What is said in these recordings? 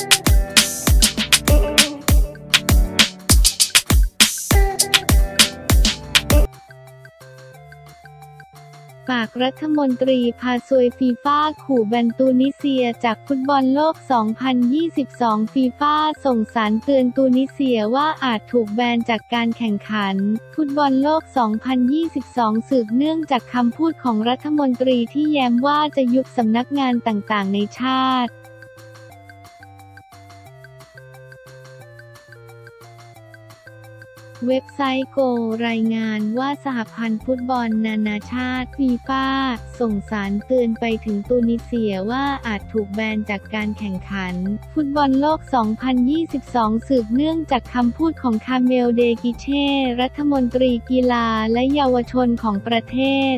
ฝากรัฐมนตรีพาซวยฟีฟ่าขู่แบนตูนิเซียจากฟุตบอลโลก 2022 ฟีฟ่าส่งสารเตือนตูนิเซียว่าอาจถูกแบนจากการแข่งขัน ฟุตบอลโลก 2022 สืบเนื่องจากคำพูดของรัฐมนตรีที่แย้มว่าจะยุบสำนักงานต่างๆ ในชาติ เว็บไซต์โกรายงานว่าสหพันธ์ฟุตบอลนานาชาติฟีฟ่าส่งสารเตือนไปถึงตูนิเซียว่าอาจถูกแบนจากการแข่งขัน ฟุตบอลโลก 2022 สืบเนื่องจากคำพูดของคาเมลเดกิเช่ รัฐมนตรีกีฬาและเยาวชนของประเทศ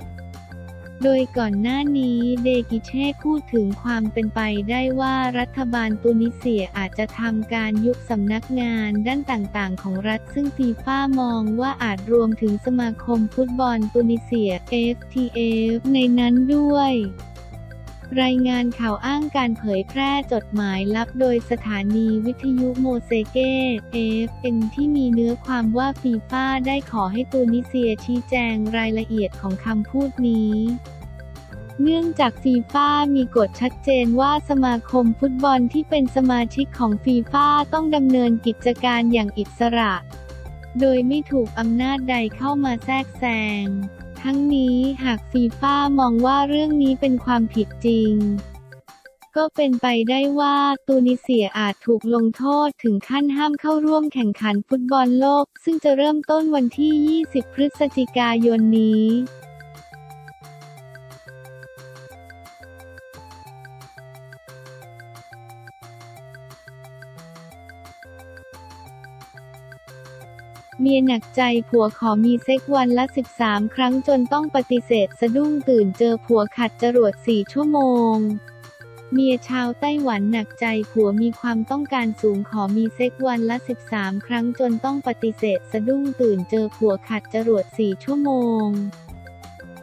โดยก่อนหน้านี้เดกิเช่พูดถึงความเป็นไปได้ว่ารัฐบาลตุนิเซียอาจจะทำการยุบสำนักงานด้านต่างๆ ของรัฐซึ่งฟีฟ่ามองว่าอาจรวมถึงสมาคมฟุตบอลตูนิเซีย FTF ในนั้นด้วย รายงานข่าวอ้างการเผยแพร่จดหมายลับโดยสถานีวิทยุโมเสก FM ที่มีเนื้อความว่าฟีฟ่าได้ขอให้ตูนิเซียชี้แจงรายละเอียดของคำพูดนี้เนื่องจากฟีฟ่ามีกฎชัดเจนว่าสมาคมฟุตบอลที่เป็นสมาชิกของฟีฟ่าต้องดำเนินกิจการอย่างอิสระ โดยไม่ถูกอำนาจใดเข้ามาแทรกแซง ทั้งนี้หากฟีฟ่ามองว่าเรื่องนี้เป็นความผิดจริง ก็เป็นไปได้ว่าตูนิเซียอาจถูกลงโทษถึงขั้นห้ามเข้าร่วมแข่งขันฟุตบอลโลก ซึ่งจะเริ่มต้นวันที่ 20 พฤศจิกายนนี้ เมียหนักใจผัวขอมีเซ็กวันละ 13 ครั้งจนต้องปฏิเสธสะดุ้งตื่นเจอผัวขัดจรวด 4 ชั่วโมง เมียชาวไต้หวันหนักใจผัวมีความต้องการสูงขอมีเซ็กวันละ 13 ครั้งจนต้องปฏิเสธสะดุ้งตื่นเจอผัวขัดจรวด 4 ชั่วโมง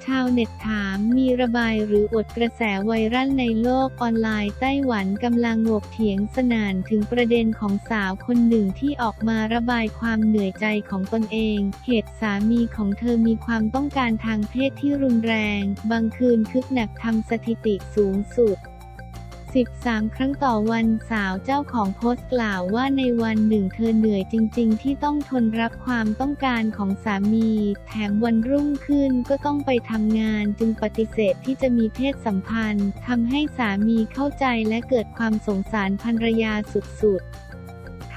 ชาวเน็ตถามมีระบายหรืออดกระแสไวรัลในโลกออนไลน์ไต้หวันกำลังงกเถียงสนานถึงประเด็นของสาวคนหนึ่งที่ออกมาระบายความเหนื่อยใจของตนเอง เหตุสามีของเธอมีความต้องการทางเพศที่รุนแรง บางคืนคึกหนักทำสถิติสูงสุด 13 ครั้งต่อวันสาวเจ้าของโพสต์กล่าวว่าในวันหนึ่งเธอเหนื่อยจริง ๆ ที่ต้องทนรับความต้องการของสามี แถมวันรุ่งขึ้นก็ต้องไปทำงานจึงปฏิเสธที่จะมีเพศสัมพันธ์ทำให้สามีเข้าใจและเกิดความสงสารภรรยาสุดๆ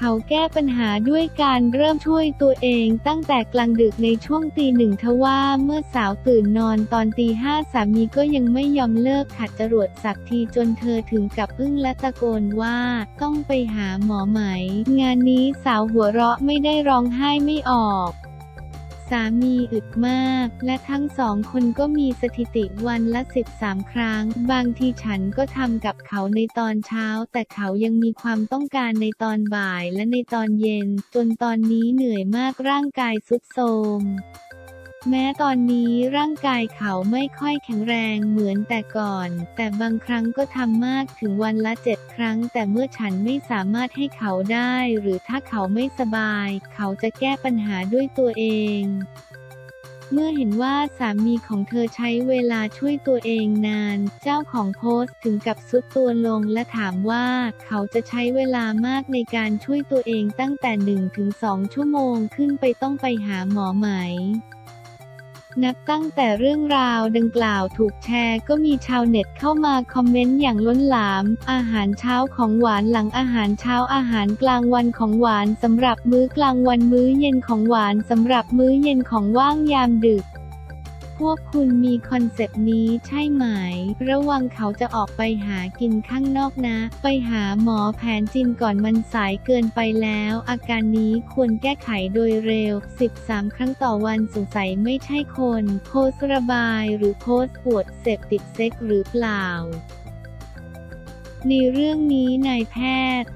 เขาแก้ปัญหาด้วยการเริ่มช่วยตัวเองตั้งแต่กลางดึกในช่วงตีหนึ่งทว่าเมื่อสาวตื่นนอนตอนตีห้าสามีก็ยังไม่ยอมเลิกขัดจรวดสักทีจนเธอถึงกับอึ้งและตะโกนว่า ต้องไปหาหมอไหม งานนี้สาวหัวเราะไม่ได้ร้องไห้ไม่ออก สามีอึดมาก และทั้งสองคนก็มีสถิติวันละ 13 ครั้ง บางทีฉันก็ทำกับเขาในตอนเช้า แต่เขายังมีความต้องการในตอนบ่ายและในตอนเย็น จนตอนนี้เหนื่อยมากร่างกายสุดโทรม แม้ตอนนี้ร่างกายเขาไม่ค่อยแข็งแรงเหมือนแต่ก่อน แต่บางครั้งก็ทำมากถึงวันละเจ็ดครั้ง แต่เมื่อฉันไม่สามารถให้เขาได้ หรือถ้าเขาไม่สบาย เขาจะแก้ปัญหาด้วยตัวเองเมื่อเห็นว่าสามีของเธอใช้เวลาช่วยตัวเองนาน เจ้าของโพสต์ถึงกับสุดตัวลงและถามว่าเขาจะใช้เวลามากในการช่วยตัวเองตั้งแต่1-2ชั่วโมงขึ้นไปต้องไปหาหมอไหม นับตั้งแต่เรื่องราวดังกล่าวถูกแชร์ก็มีชาวเน็ตเข้ามาคอมเมนต์อย่างล้นหลาม อาหารเช้าของหวานหลังอาหารเช้าอาหารกลางวันของหวานสำหรับมื้อกลางวันมื้อเย็นของหวานสำหรับมื้อเย็นของว่างยามดึก พวกคุณมีคอนเซปต์นี้ใช่ไหม ระวังเขาจะออกไปหากินข้างนอกนะ ไปหาหมอแผนจีนก่อนมันสายเกินไปแล้ว อาการนี้ควรแก้ไขโดยเร็ว 13 ครั้งต่อวันสงสัยไม่ใช่คน โพสระบายหรือโพสปวดเสพติดเซ็กหรือเปล่า ในเรื่องนี้นายแพทย์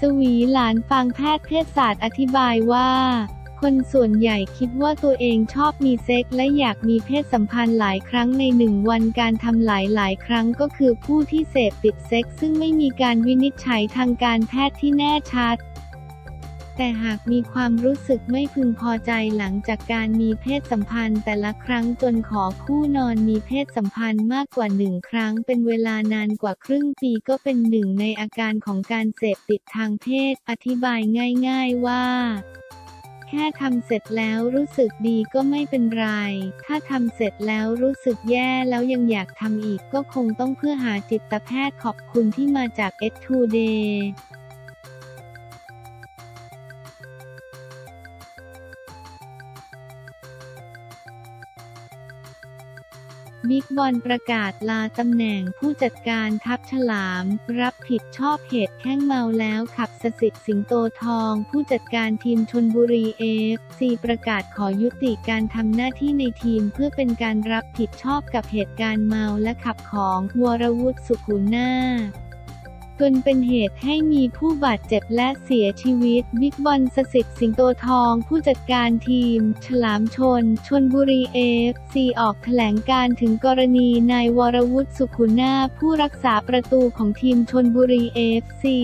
สวีหลานฟังแพทย์เพศศาสตร์อธิบายว่า คนส่วนใหญ่คิดว่าตัวเองชอบมีเซ็กส์และอยากมีเพศสัมพันธ์หลายครั้งในหนึ่งวันการทำหลายหลายครั้งก็คือผู้ที่เสพติดเซ็กส์ซึ่งไม่มีการวินิจฉัยทางการแพทย์ที่แน่ชัดแต่หากมีความรู้สึกไม่พึงพอใจหลังจากการมีเพศสัมพันธ์ แต่ละครั้งจนขอคู่นอนมีเพศสัมพันธ์มากกว่าหนึ่งครั้ง เป็นเวลานานกว่าครึ่งปีก็เป็นหนึ่งในอาการของการเสพติดทางเพศ อธิบายง่าย ๆว่า ค่ทำเสร็จแล้วรู้สึกดีก็ไม่เป็นไร ถ้าทำเสร็จแล้วรู้สึกแย่แล้วยังอยากทำอีกก็คงต้องเพื่อหาจิตแพทย์ขอบคุณที่มาจาก S2Day บิ๊กบอลประกาศลาตำแหน่งผู้จัดการทัพฉลาม รับผิดชอบเหตุแข้งเมาแล้วขับศศิศ สิงห์โตทอง ผู้จัดการทีมชลบุรีเอฟซีประกาศขอยุติการทำหน้าที่ในทีมเพื่อเป็นการรับผิดชอบกับเหตุการณ์เมาแล้วขับของวรวุฒิสุขุนา จนเป็นเหตุให้มีผู้บาดเจ็บและเสียชีวิต บิ๊กบอลศศิศ สิงห์โตทอง ผู้จัดการทีม ฉลามชล ชลบุรีเอฟซีออกแถลงการณ์ถึงกรณีนายวรวุฒิสุขุนาผู้รักษาประตูของทีมชลบุรีเอฟซี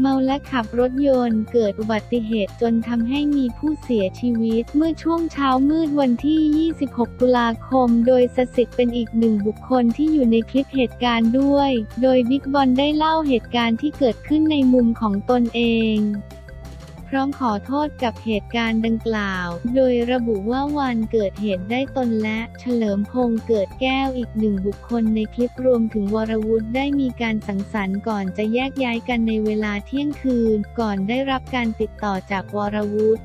เมาและขับรถยนต์เกิดอุบัติเหตุจนทำให้มีผู้เสียชีวิต เมื่อช่วงเช้ามืดวันที่ 26 ตุลาคม โดยสสิทธิ์เป็นอีกหนึ่งบุคคลที่อยู่ในคลิปเหตุการณ์ด้วย โดยบิ๊กบอลได้เล่าเหตุการณ์ที่เกิดขึ้นในมุมของตนเอง ร้อมขอโทษกับเหตุการณ์ดังกล่าว โดยระบุว่าวันเกิดเหตุได้ตนและเฉลิมพงษ์เกิดแก้วอีกหนึ่งบุคคลในคลิปรวมถึงวรวุฒิได้มีการสังสรรค์ก่อนจะแยกย้ายกันในเวลาเที่ยงคืน ก่อนได้รับการติดต่อจากวรวุฒิ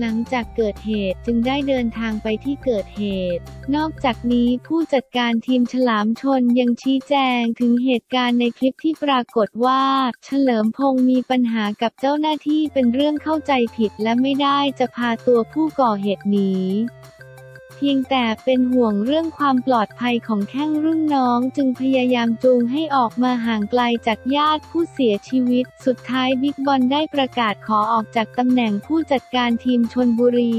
หลังจากเกิดเหตุจึงได้เดินทางไปที่เกิดเหตุ นอกจากนี้ผู้จัดการทีมฉลามชนยังชี้แจงถึงเหตุการณ์ในคลิปที่ปรากฏว่า เฉลิมพงษ์มีปัญหากับเจ้าหน้าที่เป็นเรื่องเข้าใจผิดและไม่ได้จะพาตัวผู้ก่อเหตุหนี เพียงแต่เป็นห่วงเรื่องความปลอดภัยของแข้งรุ่นน้องจึงพยายามจูงให้ออกมาห่างไกลจากญาติผู้เสียชีวิต สุดท้ายบิ๊กบอลได้ประกาศขอออกจากตำแหน่งผู้จัดการทีมชนบุรี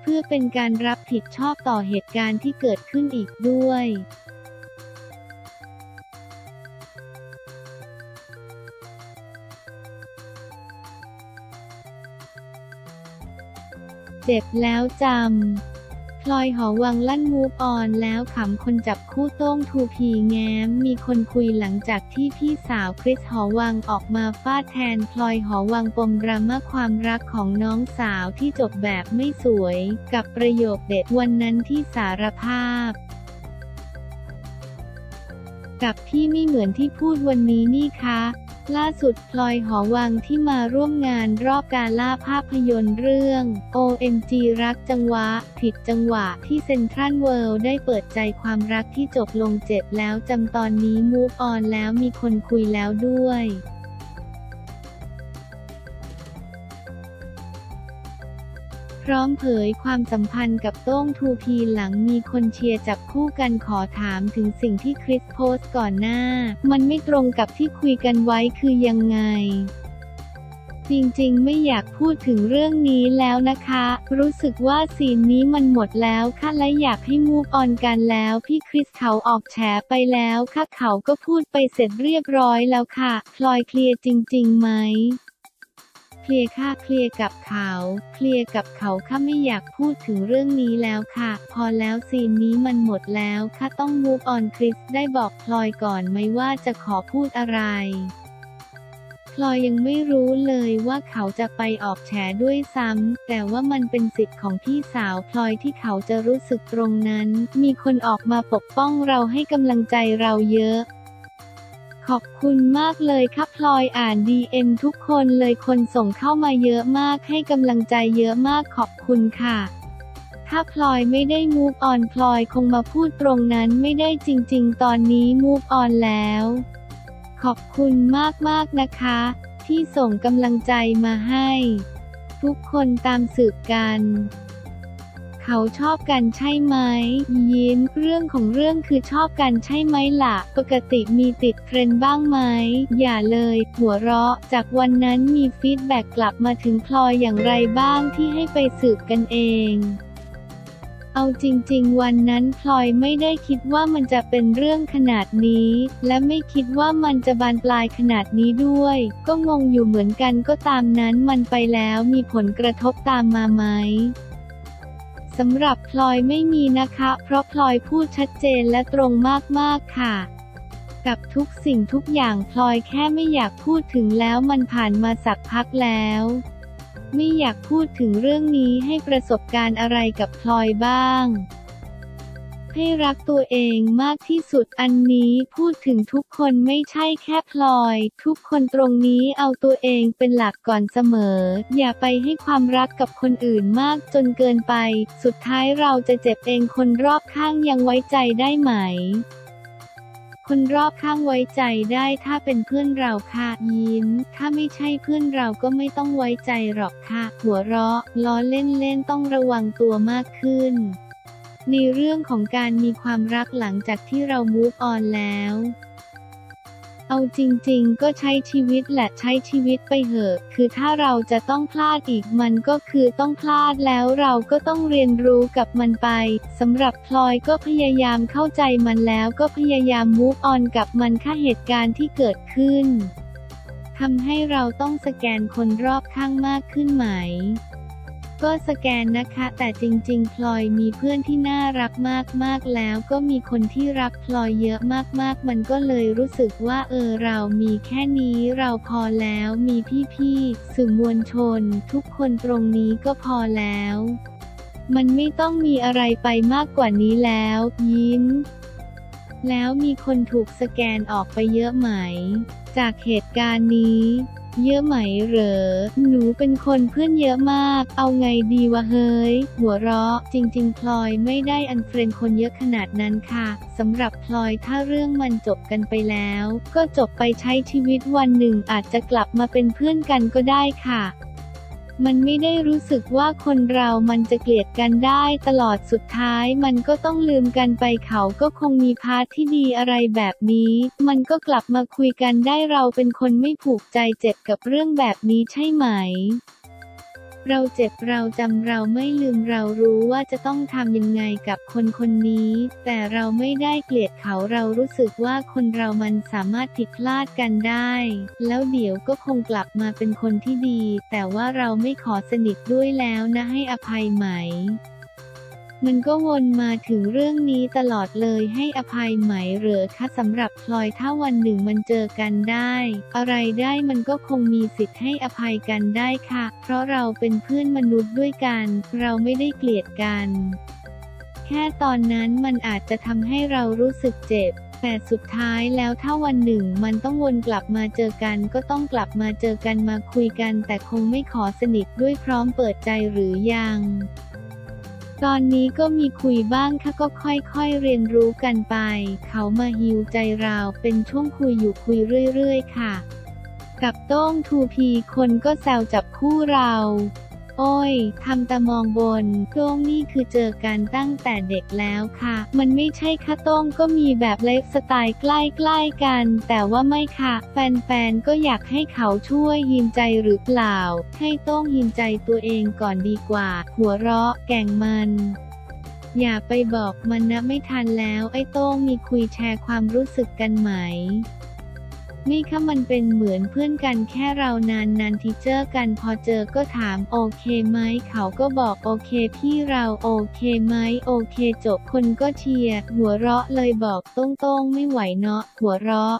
เพื่อเป็นการรับผิดชอบต่อเหตุการณ์ที่เกิดขึ้นอีกด้วยเจ็บแล้วจำ พลอยหอวังลั่นมูฟออนแล้วขำคนจับคู่โต้งทูพีแง้ม มีคนคุยหลังจากที่พี่สาวคริสหอวังออกมาฟาดแทนพลอยหอวังปมดราม่าความรักของน้องสาวที่จบแบบไม่สวย กับประโยคเด็ดวันนั้นที่สารภาพ กับพี่ไม่เหมือนที่พูดวันนี้นี่คะ ล่าสุดพลอยหอวังที่มาร่วมงานรอบการล่าภาพยนตร์เรื่อง OMG รักจังหวะ ผิดจังหวะที่เซ็นทรัลเวิลด์ได้เปิดใจความรักที่จบลงเจ็บแล้วจำตอนนี้มูฟออนแล้วมีคนคุยแล้วด้วย พร้อมเผยความสัมพันธ์กับโต้งทูพีหลังมีคนเชียร์จับคู่กันขอถามถึงสิ่งที่คริสโพสต์ก่อนหน้า มันไม่ตรงกับที่คุยกันไว้คือยังไงจริงๆ ไม่อยากพูดถึงเรื่องนี้แล้วนะคะ รู้สึกว่าซีนนี้มันหมดแล้วค่ะและอยากให้มูฟออนกันแล้ว พี่คริสเขาออกแฉไปแล้วค่ะเขาก็พูดไปเสร็จเรียบร้อยแล้วค่ะพลอยเคลียร์จริงๆไหม เคลียร์ค่ะเคลียร์กับเขา เคลียร์กับเขาค่ะไม่อยากพูดถึงเรื่องนี้แล้วค่ะ พอแล้วซีนนี้มันหมดแล้วค่ะต้องมูฟออนคริสได้บอกพลอยก่อนไหมว่าจะขอพูดอะไรพลอยยังไม่รู้เลยว่าเขาจะไปออกแฉด้วยซ้ำ แต่ว่ามันเป็นสิทธิ์ของพี่สาวพลอยที่เขาจะรู้สึกตรงนั้น มีคนออกมาปกป้องเราให้กำลังใจเราเยอะ ขอบคุณมากเลยครับพลอยอ่าน DM ทุกคนเลยคนส่งเข้ามาเยอะมากให้กำลังใจเยอะมากขอบคุณค่ะ ถ้าพลอยไม่ได้มูฟออนพลอยคงมาพูดตรงนั้นไม่ได้จริง ๆ ตอนนี้มูฟออนแล้ว ขอบคุณมากๆนะคะ ที่ส่งกำลังใจมาให้ ทุกคนตามสืบกัน เขาชอบกันใช่ไหม ยิ้ม เรื่องของเรื่องคือชอบกันใช่ไหมล่ะ ปกติมีติดเทรนด์บ้างไหม อย่าเลย หัวเราะ จากวันนั้นมีฟีดแบ็กกลับมาถึงพลอยอย่างไรบ้างที่ให้ไปสืบกันเองเอาจริง ๆ วันนั้นพลอยไม่ได้คิดว่ามันจะเป็นเรื่องขนาดนี้ และไม่คิดว่ามันจะบานปลายขนาดนี้ด้วย ก็งงอยู่เหมือนกันก็ตามนั้นมันไปแล้วมีผลกระทบตามมาไหม สำหรับพลอยไม่มีนะคะ เพราะพลอยพูดชัดเจนและตรงมากๆค่ะ กับทุกสิ่งทุกอย่างพลอยแค่ไม่อยากพูดถึงแล้วมันผ่านมาสักพักแล้ว ไม่อยากพูดถึงเรื่องนี้ให้ประสบการณ์อะไรกับพลอยบ้าง ให้รักตัวเองมากที่สุดอันนี้พูดถึงทุกคนไม่ใช่แค่พลอย ทุกคนตรงนี้เอาตัวเองเป็นหลักก่อนเสมอ อย่าไปให้ความรักกับคนอื่นมากจนเกินไป สุดท้ายเราจะเจ็บเองคนรอบข้างยังไว้ใจได้ไหมคนรอบข้างไว้ใจได้ถ้าเป็นเพื่อนเราค่ะยิ้ม ถ้าไม่ใช่เพื่อนเราก็ไม่ต้องไว้ใจหรอกค่ะ หัวเราะล้อเล่นๆต้องระวังตัวมากขึ้น ในเรื่องของการมีความรักหลังจากที่เรามูฟออนแล้ว เอาจริงๆ ก็ใช้ชีวิตแหละใช้ชีวิตไปเหอะ คือถ้าเราจะต้องพลาดอีกมันก็คือต้องพลาดแล้วเราก็ต้องเรียนรู้กับมันไปสำหรับพลอยก็พยายามเข้าใจมันแล้วก็พยายามมูฟออนกับมันค่าเหตุการณ์ที่เกิดขึ้นทำให้เราต้องสแกนคนรอบข้างมากขึ้นไหม ก็สแกนนะคะ แต่จริง ๆ พลอยมีเพื่อนที่น่ารักมากๆ แล้วก็มีคนที่รักพลอยเยอะมากๆ มันก็เลยรู้สึกว่าเออเรามีแค่นี้เราพอแล้วมีพี่ๆสื่อมวลชน ทุกคนตรงนี้ก็พอแล้ว มันไม่ต้องมีอะไรไปมากกว่านี้แล้ว ยิ้ม แล้วมีคนถูกสแกนออกไปเยอะไหม จากเหตุการณ์นี้ เยอะไหมเหรอ หนูเป็นคนเพื่อนเยอะมาก เอาไงดีวะเฮ้ย หัวเราะ จริง ๆ พลอยไม่ได้ unfriend คนเยอะขนาดนั้นค่ะสำหรับพลอยถ้าเรื่องมันจบกันไปแล้ว ก็จบไปใช้ชีวิตวันหนึ่งอาจจะกลับมาเป็นเพื่อนกันก็ได้ค่ะ มันไม่ได้รู้สึกว่าคนเรามันจะเกลียดกันได้ตลอดสุดท้ายมันก็ต้องลืมกันไปเขาก็คงมี part ที่ดีอะไรแบบนี้ มันก็กลับมาคุยกันได้เราเป็นคนไม่ผูกใจเจ็บกับเรื่องแบบนี้ใช่ไหม เราเจ็บเราจำเราไม่ลืมเรารู้ว่าจะต้องทำยังไงกับคนคนนี้ แต่เราไม่ได้เกลียดเขาเรารู้สึกว่าคนเรามันสามารถผิดพลาดกันได้ แล้วเดี๋ยวก็คงกลับมาเป็นคนที่ดี แต่ว่าเราไม่ขอสนิทด้วยแล้วนะให้อภัยไหม มันก็วนมาถึงเรื่องนี้ตลอดเลยให้อภัยไหมเหรอคะสำหรับพลอยถ้าวันหนึ่งมันเจอกันได้ อะไรได้มันก็คงมีสิทธิ์ให้อภัยกันได้ค่ะ เพราะเราเป็นเพื่อนมนุษย์ด้วยกัน เราไม่ได้เกลียดกัน แค่ตอนนั้นมันอาจจะทำให้เรารู้สึกเจ็บแต่สุดท้ายแล้วถ้าวันหนึ่งมันต้องวนกลับมาเจอกันก็ต้องกลับมาเจอกันมาคุยกัน แต่คงไม่ขอสนิทด้วยพร้อมเปิดใจหรือยัง ตอนนี้ก็มีคุยบ้างค่ะก็ค่อยๆเรียนรู้กันไป เขามาฮิวใจเราเป็นช่วงคุยอยู่คุยเรื่อยๆ ค่ะ กับโต้งทูพีคนก็แซวจับคู่เรา โอ้ย ทำตามองบน โต้งนี่คือเจอกันตั้งแต่เด็กแล้วค่ะ มันไม่ใช่ค่ะโต้งก็มีแบบไลฟ์สไตล์ใกล้ๆกัน แต่ว่าไม่ค่ะ แฟนๆ ก็อยากให้เขาช่วยยินใจหรือเปล่า ให้โต้งยินใจตัวเองก่อนดีกว่า หัวเราะแกล้งมันอย่าไปบอกมันนะไม่ทันแล้วไอ้โต้งมีคุยแชร์ความรู้สึกกันไหม นี่ค่ะมันเป็นเหมือนเพื่อนกันแค่เรานานนานทีเจอกันพอเจอก็ถามโอเคไหมเขาก็บอกโอเคพี่เราโอเคไหมโอเคจบคนก็เชียร์หัวเราะเลยบอกต้งๆไม่ไหวเนาะหัวเราะ